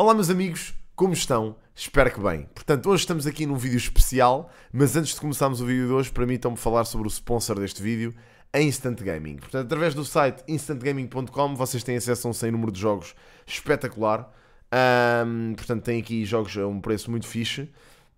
Olá, meus amigos, como estão? Espero que bem. Portanto, hoje estamos aqui num vídeo especial, mas antes de começarmos o vídeo de hoje, permitam-me falar sobre o sponsor deste vídeo, a Instant Gaming. Portanto, através do site instantgaming.com vocês têm acesso a um sem número de jogos espetacular. Um, portanto, tem aqui jogos a um preço muito fixe.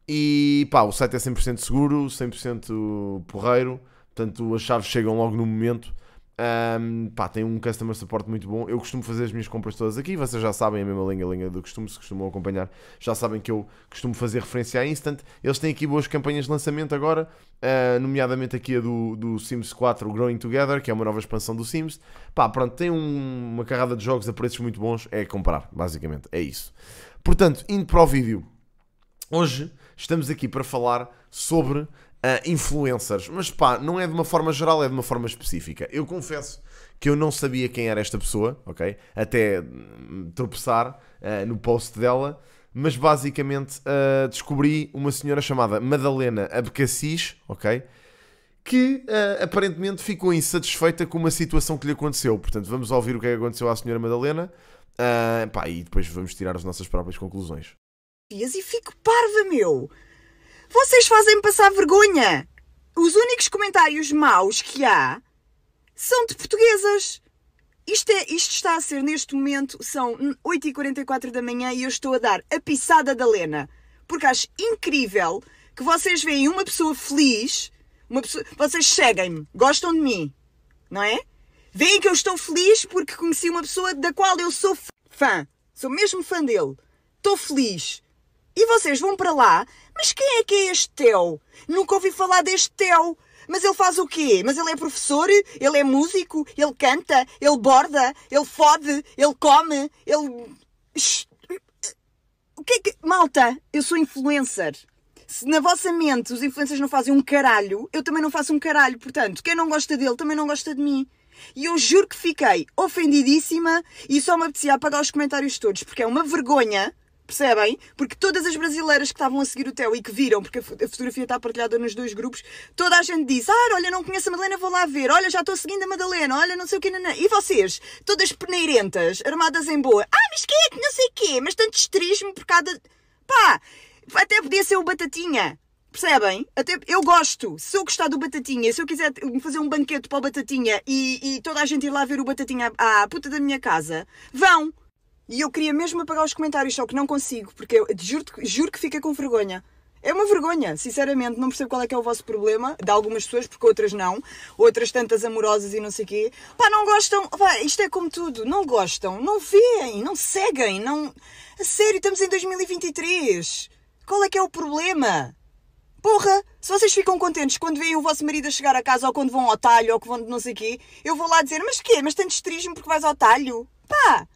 E pá, o site é 100% seguro, 100% porreiro. Portanto, as chaves chegam logo no momento. Um, pá, tem um customer support muito bom. Eu costumo fazer as minhas compras todas aqui. Vocês já sabem a mesma linha, linha do costume, se costumam acompanhar. Já sabem que eu costumo fazer referência à Instant. Eles têm aqui boas campanhas de lançamento agora, uh, nomeadamente aqui a do, do Sims 4 Growing Together, que é uma nova expansão do Sims. Pá, pronto, tem um, uma carrada de jogos a preços muito bons. É comprar, basicamente. É isso. Portanto, indo para o vídeo. Hoje estamos aqui para falar sobre uh, influencers. Mas pá, não é de uma forma geral, é de uma forma específica. Eu confesso que eu não sabia quem era esta pessoa, ok? Até hum, tropeçar uh, no post dela. Mas basicamente uh, descobri uma senhora chamada Madalena Abcacis, ok? Que uh, aparentemente ficou insatisfeita com uma situação que lhe aconteceu. Portanto, vamos ouvir o que, é que aconteceu à senhora Madalena uh, pá, e depois vamos tirar as nossas próprias conclusões. E fico parva, meu! Vocês fazem passar vergonha! Os únicos comentários maus que há são de portuguesas. Isto, é, isto está a ser, neste momento, são 8h44 da manhã e eu estou a dar a pisada da Lena. Porque acho incrível que vocês veem uma pessoa feliz, uma pessoa, vocês seguem-me, gostam de mim, não é? Veem que eu estou feliz porque conheci uma pessoa da qual eu sou fã. Sou mesmo fã dele. Estou feliz. E vocês vão para lá, mas quem é que é este Theo? Nunca ouvi falar deste Theo. Mas ele faz o quê? Mas ele é professor? Ele é músico? Ele canta? Ele borda? Ele fode? Ele come? Ele. O que é que. Malta, eu sou influencer. Se na vossa mente os influencers não fazem um caralho, eu também não faço um caralho. Portanto, quem não gosta dele também não gosta de mim. E eu juro que fiquei ofendidíssima e só me apetecia apagar os comentários todos, porque é uma vergonha Percebem? Porque todas as brasileiras que estavam a seguir o Theo e que viram, porque a fotografia está partilhada nos dois grupos, toda a gente diz: Ah, olha, não conheço a Madalena, vou lá ver. Olha, já estou seguindo a Madalena. Olha, não sei o que. Não, não. E vocês? Todas peneirentas, armadas em boa. Ah, mas quem é que não sei o quê? Mas tanto estrismo por cada. Pá! Até podia ser o Batatinha. Percebem? Até eu gosto. Se eu gostar do Batatinha, se eu quiser fazer um banquete para o Batatinha e, e toda a gente ir lá ver o Batatinha à, à puta da minha casa, vão. E eu queria mesmo apagar os comentários, só que não consigo, porque eu juro, juro que fica com vergonha. É uma vergonha, sinceramente, não percebo qual é que é o vosso problema, de algumas pessoas, porque outras não, outras tantas amorosas e não sei o quê. Pá, não gostam, pá, isto é como tudo, não gostam, não veem, não seguem, não... A sério, estamos em 2023. Qual é que é o problema? Porra, se vocês ficam contentes quando veem o vosso marido a chegar a casa ou quando vão ao talho ou que vão de não sei o quê, eu vou lá dizer, mas quê? Mas tanto estrismo porque vais ao talho? Pá,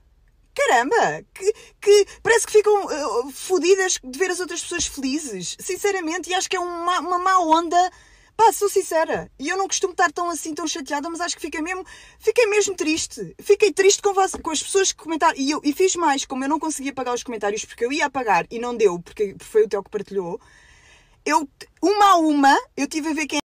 Caramba! Que, que parece que ficam uh, fodidas de ver as outras pessoas felizes. Sinceramente, e acho que é uma, uma má onda. Pá, sou sincera. E eu não costumo estar tão assim, tão chateada, mas acho que fiquei mesmo, fiquei mesmo triste. Fiquei triste com, você, com as pessoas que comentaram. E, eu, e fiz mais, como eu não conseguia apagar os comentários porque eu ia apagar e não deu, porque foi o Theo que partilhou. Eu, uma a uma, eu tive a ver quem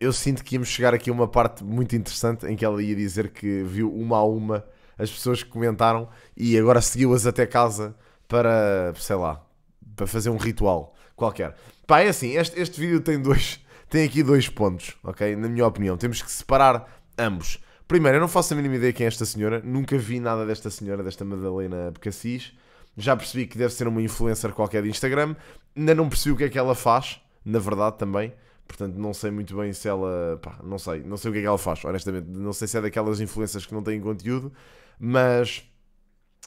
eu sinto que íamos chegar aqui a uma parte muito interessante em que ela ia dizer que viu uma a uma as pessoas que comentaram e agora seguiu-as até casa para, sei lá, para fazer um ritual qualquer. Pá, é assim, este, este vídeo tem dois, tem aqui dois pontos, ok? Na minha opinião, temos que separar ambos. Primeiro, eu não faço a mínima ideia quem é esta senhora, nunca vi nada desta senhora, desta Madalena Cassis. Já percebi que deve ser uma influencer qualquer de Instagram, ainda não percebi o que é que ela faz, na verdade também. Portanto, não sei muito bem se ela. Pá, não sei. Não sei o que é que ela faz, honestamente. Não sei se é daquelas influências que não têm conteúdo, mas.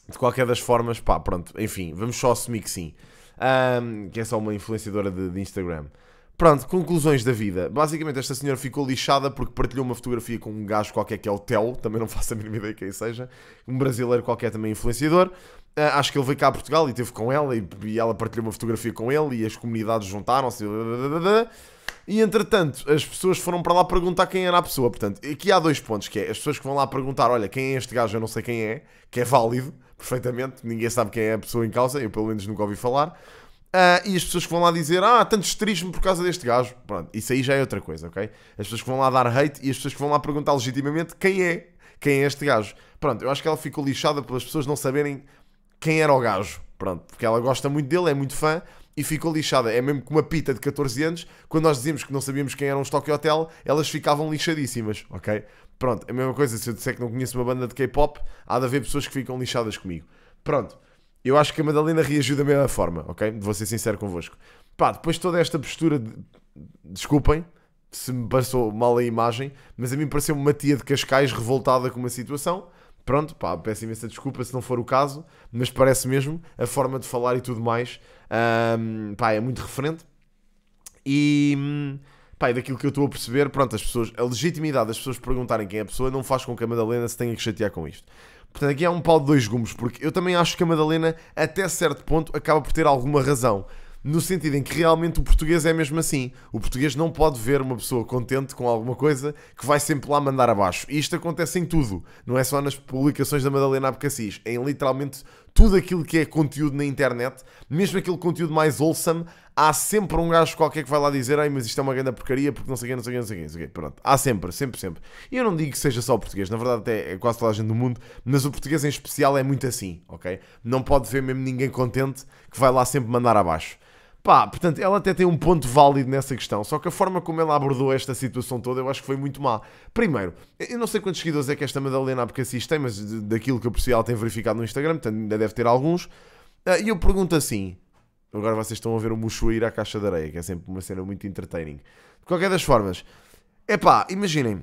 De qualquer das formas, pá, pronto. Enfim, vamos só assumir que sim. Um, que é só uma influenciadora de, de Instagram. Pronto, conclusões da vida. Basicamente, esta senhora ficou lixada porque partilhou uma fotografia com um gajo qualquer que é o Tel, também não faço a mínima ideia quem seja, um brasileiro qualquer também influenciador. Uh, acho que ele veio cá a Portugal e teve com ela e, e ela partilhou uma fotografia com ele e as comunidades juntaram-se. E entretanto, as pessoas foram para lá perguntar quem era a pessoa. Portanto, aqui há dois pontos: que é as pessoas que vão lá perguntar, olha, quem é este gajo, eu não sei quem é, que é válido, perfeitamente, ninguém sabe quem é a pessoa em causa, eu pelo menos nunca ouvi falar. Uh, e as pessoas que vão lá dizer, ah, tanto esterismo por causa deste gajo. Pronto, isso aí já é outra coisa, ok? As pessoas que vão lá dar hate e as pessoas que vão lá perguntar legitimamente quem é, quem é este gajo. Pronto, eu acho que ela ficou lixada pelas pessoas não saberem quem era o gajo. Pronto, porque ela gosta muito dele, é muito fã e ficou lixada. É mesmo que uma pita de 14 anos, quando nós dizíamos que não sabíamos quem eram os Tokyo Hotel, elas ficavam lixadíssimas, ok? Pronto, é a mesma coisa, se eu disser que não conheço uma banda de K-pop, há de haver pessoas que ficam lixadas comigo. Pronto, eu acho que a Madalena reagiu da mesma forma, ok? Vou ser sincero convosco. Pá, depois toda esta postura, de... desculpem se me passou mal a imagem, mas a mim pareceu uma tia de Cascais revoltada com uma situação. Pronto, pá, peço imensa desculpa se não for o caso, mas parece mesmo a forma de falar e tudo mais, um, pá, é muito referente. E, pá, e daquilo que eu estou a perceber, pronto, as pessoas, a legitimidade das pessoas perguntarem quem é a pessoa não faz com que a Madalena se tenha que chatear com isto. Portanto, aqui há um pau de dois gumes, porque eu também acho que a Madalena, até certo ponto, acaba por ter alguma razão no sentido em que realmente o português é mesmo assim. O português não pode ver uma pessoa contente com alguma coisa que vai sempre lá mandar abaixo. E isto acontece em tudo, não é só nas publicações da Madalena Abcacis, é em literalmente tudo aquilo que é conteúdo na internet, mesmo aquele conteúdo mais wholesome, há sempre um gajo qualquer que vai lá dizer ai, mas isto é uma grande porcaria porque não sei quê, não sei quê, não sei quê, não sei quê. Pronto, há sempre, sempre, sempre. E eu não digo que seja só o português, na verdade até é quase toda a gente do mundo, mas o português em especial é muito assim, ok? Não pode ver mesmo ninguém contente que vai lá sempre mandar abaixo. Pá, portanto, ela até tem um ponto válido nessa questão, só que a forma como ela abordou esta situação toda eu acho que foi muito má. Primeiro, eu não sei quantos seguidores é que esta Madalena Abcacis tem, mas daquilo que eu percebi ela tem verificado no Instagram, portanto ainda deve ter alguns. Ah, e eu pergunto assim, agora vocês estão a ver o Muxo ir à caixa de areia, que é sempre uma cena muito entertaining. De qualquer das formas, é pá, imaginem,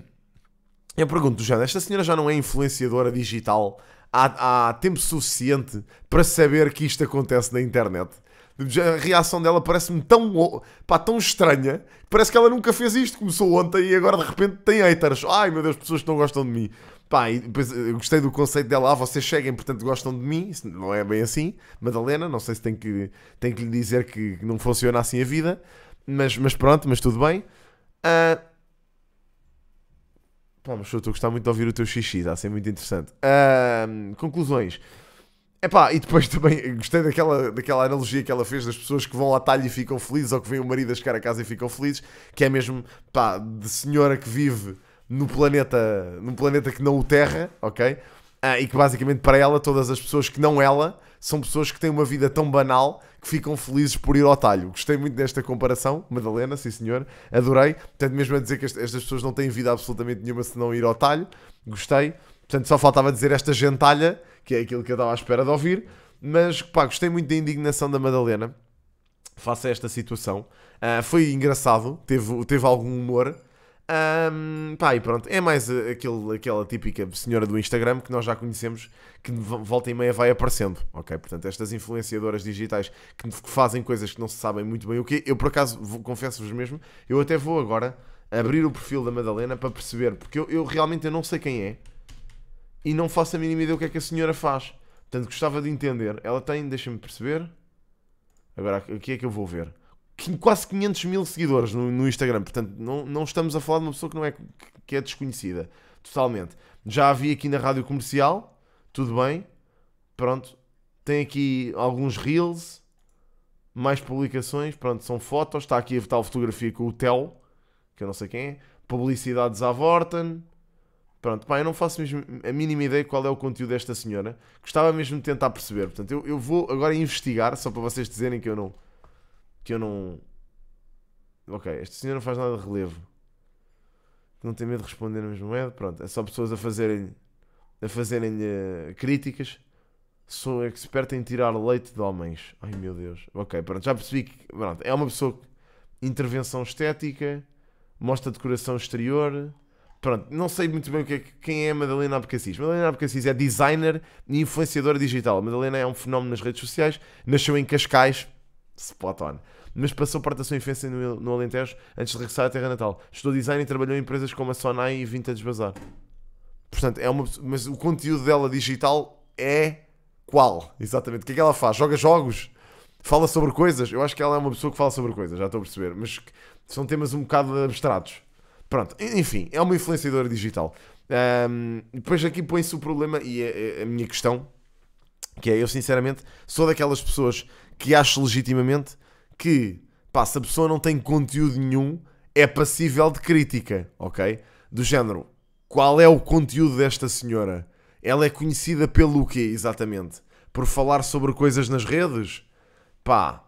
eu pergunto já, esta senhora já não é influenciadora digital há, há tempo suficiente para saber que isto acontece na internet? A reação dela parece-me tão, pá, tão estranha. Parece que ela nunca fez isto. Começou ontem e agora de repente tem haters. Ai meu Deus, pessoas que não gostam de mim. Pá, depois eu gostei do conceito dela. Ah, vocês cheguem, portanto gostam de mim. Isso não é bem assim. Madalena, não sei se tem que, tem que lhe dizer que não funciona assim a vida. Mas, mas pronto, mas tudo bem. Uh... Pá, mas eu estou a gostar muito de ouvir o teu xixi. Está a ser muito interessante. Uh... Conclusões. Epá, e depois também gostei daquela, daquela analogia que ela fez das pessoas que vão ao talho e ficam felizes ou que vêm o marido a chegar a casa e ficam felizes, que é mesmo, pá, de senhora que vive no planeta, num planeta que não o Terra, ok? Ah, e que basicamente para ela, todas as pessoas que não ela, são pessoas que têm uma vida tão banal que ficam felizes por ir ao talho. Gostei muito desta comparação, Madalena, sim senhor, adorei. Portanto, mesmo a dizer que estas pessoas não têm vida absolutamente nenhuma se não ir ao talho, gostei. Portanto, só faltava dizer esta gentalha que é aquilo que eu estava à espera de ouvir. Mas pá, gostei muito da indignação da Madalena face a esta situação. Uh, foi engraçado, teve, teve algum humor. Um, pá, e pronto, é mais aquele, aquela típica senhora do Instagram que nós já conhecemos, que volta e meia vai aparecendo, ok? Portanto, estas influenciadoras digitais que fazem coisas que não se sabem muito bem o que Eu, por acaso, confesso-vos mesmo, eu até vou agora abrir o perfil da Madalena para perceber, porque eu, eu realmente eu não sei quem é e não faço a mínima ideia o que é que a senhora faz. Portanto, gostava de entender. Ela tem, deixa-me perceber. Agora, aqui é que eu vou ver. Quase 500 mil seguidores no, no, Instagram. Portanto, não, não estamos a falar de uma pessoa que não é que é desconhecida. Totalmente. Já a vi aqui na rádio comercial. Tudo bem. Pronto. Tem aqui alguns reels. Mais publicações. Pronto, são fotos. Está aqui a tal fotografia com o Tel. Que eu não sei quem é. Publicidades à Vorten. Pronto, pá, eu não faço mesmo a mínima ideia qual é o conteúdo desta senhora. Gostava mesmo de tentar perceber. Portanto, eu, eu vou agora investigar, só para vocês dizerem que eu não. Que eu não. Ok, esta senhora não faz nada de relevo. Não tem medo de responder na mesma moeda. Pronto, é só pessoas a fazerem. A fazerem uh, críticas. Sou expert em tirar leite de homens. Ai meu Deus. Ok, pronto, já percebi que. Pronto, é uma pessoa. Intervenção estética. Mostra decoração exterior Pronto, não sei muito bem que é, quem é a Madalena Abcacis. Madalena Abcacis é designer e influenciadora digital. A Madalena é um fenómeno nas redes sociais, nasceu em Cascais, spot on, mas passou parte da sua infância no, no Alentejo antes de regressar à terra natal. Estudou design e trabalhou em empresas como a Sonai e Vintage Bazar. Portanto, é uma, mas o conteúdo dela digital é qual? Exatamente. O que é que ela faz? Joga jogos? Fala sobre coisas? Eu acho que ela é uma pessoa que fala sobre coisas, já estou a perceber, mas são temas um bocado abstratos. Pronto, enfim, é uma influenciadora digital. Um, depois aqui põe-se o problema e a, é, é a, minha questão, que é eu sinceramente sou daquelas pessoas que acho legitimamente que pá, se a pessoa não tem conteúdo nenhum, é passível de crítica, ok? Do género, qual é o conteúdo desta senhora? ela é conhecida pelo quê, exatamente? Por falar sobre coisas nas redes? Pá,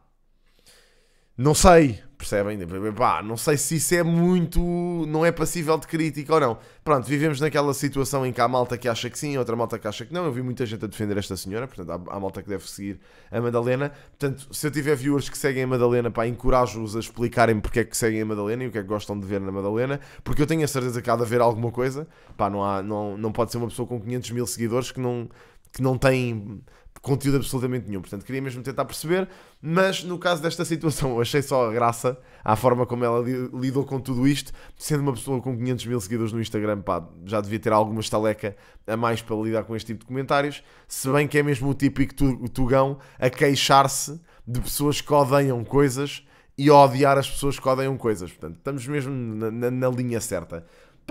não sei, percebem? Pá, não sei se isso é muito. não é passível de crítica ou não. Pronto, vivemos naquela situação em que há malta que acha que sim, outra malta que acha que não. Eu vi muita gente a defender esta senhora, portanto, há, há malta que deve seguir a Madalena. Portanto, se eu tiver viewers que seguem a Madalena, pá, encorajo-os a explicarem porque é que seguem a Madalena e o que é que gostam de ver na Madalena, porque eu tenho a certeza que há de haver alguma coisa. Pá, não, há, não, não pode ser uma pessoa com 500 mil seguidores que não, que não tem conteúdo absolutamente nenhum. Portanto, queria mesmo tentar perceber, mas no caso desta situação, achei só graça à forma como ela lidou com tudo isto, sendo uma pessoa com 500 mil seguidores no Instagram, pá, já devia ter alguma estaleca a mais para lidar com este tipo de comentários, se bem que é mesmo o típico tugão a queixar-se de pessoas que odeiam coisas e a odiar as pessoas que odeiam coisas. Portanto, estamos mesmo na, na, na linha certa.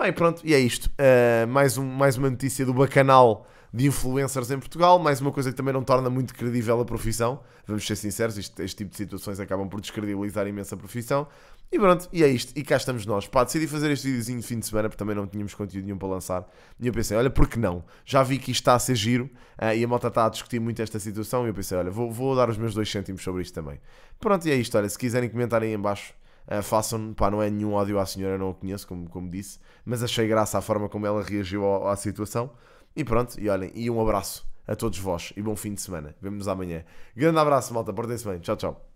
E pronto, e é isto. Uh, mais, um, mais uma notícia do bacanal de influencers em Portugal, mais uma coisa que também não torna muito credível a profissão. Vamos ser sinceros, isto, este tipo de situações acabam por descredibilizar imensa profissão. E pronto, e é isto. E cá estamos nós. Pá, decidi fazer este videozinho de fim de semana porque também não tínhamos conteúdo nenhum para lançar. E eu pensei, olha, por que não? Já vi que isto está a ser giro uh, e a malta está a discutir muito esta situação. E eu pensei, olha, vou, vou dar os meus dois cêntimos sobre isto também. Pronto, e é isto. Olha, se quiserem comentar aí em baixo, uh, façam, pá, não é nenhum ódio à senhora, não a conheço, como, como disse, mas achei graça a forma como ela reagiu à, à situação. E pronto, e olhem, e um abraço a todos vós e bom fim de semana. Vemo-nos amanhã. Grande abraço, malta, portem-se bem. Tchau, tchau.